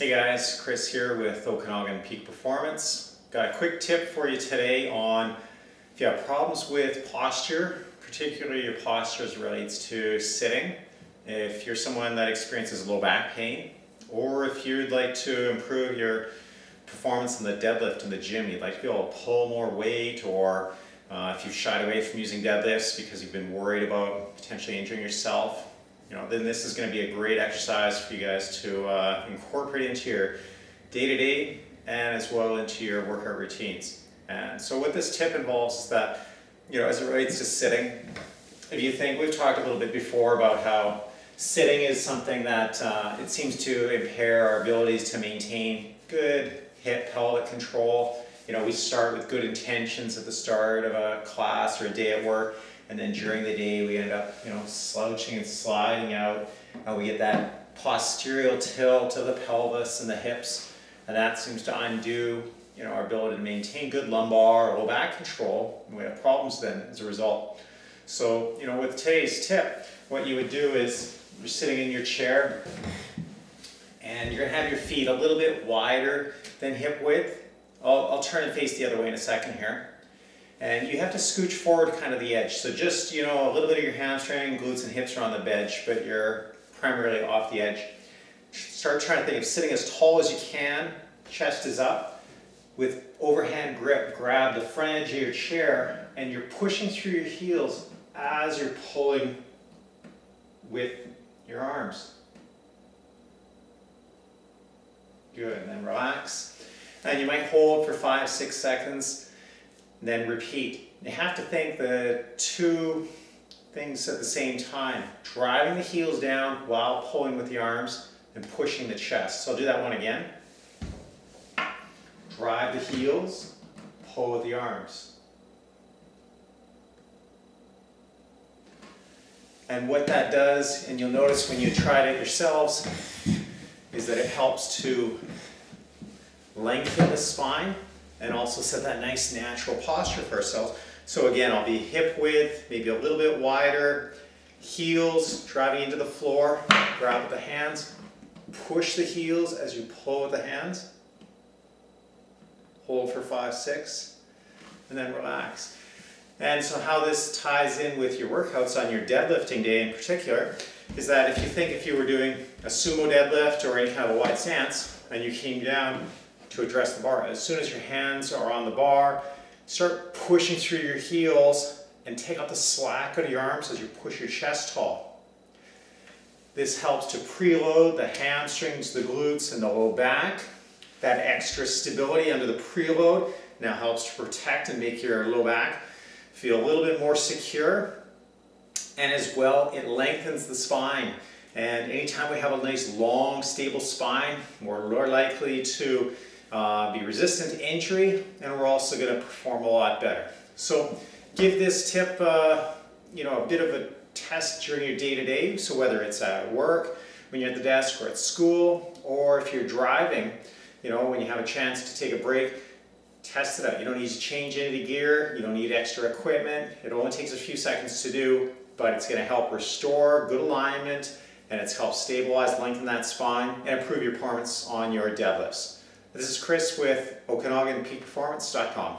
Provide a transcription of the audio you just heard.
Hey guys, Chris here with Okanagan Peak Performance. Got a quick tip for you today on if you have problems with posture, particularly your posture as relates to sitting, if you're someone that experiences low back pain, or if you'd like to improve your performance in the deadlift in the gym, you'd like to be able to pull more weight, or uh, if you've shied away from using deadlifts because you've been worried about potentially injuring yourself, you know, then this is going to be a great exercise for you guys to uh, incorporate into your day-to-day -day and as well into your workout routines. And so what this tip involves is that, you know, as it relates to sitting, if you think, we've talked a little bit before about how sitting is something that uh, it seems to impair our abilities to maintain good hip pelvic control. You know, we start with good intentions at the start of a class or a day at work, and then during the day we end up, you know, slouching and sliding out, and we get that posterior tilt of the pelvis and the hips, and that seems to undo, you know, our ability to maintain good lumbar or low back control, and we have problems then as a result. So, you know, with today's tip, what you would do is you're sitting in your chair, and you're gonna have your feet a little bit wider than hip width. I'll, I'll turn and face the other way in a second here. And you have to scooch forward kind of the edge. So just, you know, a little bit of your hamstring, glutes and hips are on the bench, but you're primarily off the edge. Start trying to think of sitting as tall as you can, chest is up. With overhand grip, grab the front edge of your chair and you're pushing through your heels as you're pulling with your arms. Good, and then relax. And you might hold for five, six seconds then repeat. You have to think the two things at the same time. Driving the heels down while pulling with the arms and pushing the chest. So I'll do that one again. Drive the heels, pull with the arms. And what that does, and you'll notice when you try it yourselves, is that it helps to lengthen the spine and also set that nice natural posture for ourselves. So again, I'll be hip width, maybe a little bit wider, heels driving into the floor, grab with the hands, push the heels as you pull with the hands, hold for five, six, and then relax. And so how this ties in with your workouts on your deadlifting day in particular is that if you think if you were doing a sumo deadlift or any kind of a wide stance and you came down to address the bar. As soon as your hands are on the bar, start pushing through your heels and take out the slack of your arms as you push your chest tall. This helps to preload the hamstrings, the glutes, and the low back. That extra stability under the preload now helps to protect and make your low back feel a little bit more secure. And as well, it lengthens the spine. And anytime we have a nice, long, stable spine, we're more likely to uh, be resistant to injury, and we're also going to perform a lot better. So give this tip, uh, you know, a bit of a test during your day-to-day. -day. So whether it's at work, when you're at the desk, or at school, or if you're driving, you know, when you have a chance to take a break, test it out. You don't need to change any of the gear. You don't need extra equipment. It only takes a few seconds to do, but it's going to help restore good alignment, and it's help stabilize, lengthen that spine, and improve your performance on your deadlifts. This is Chris with OkanaganPeakPerformance.com.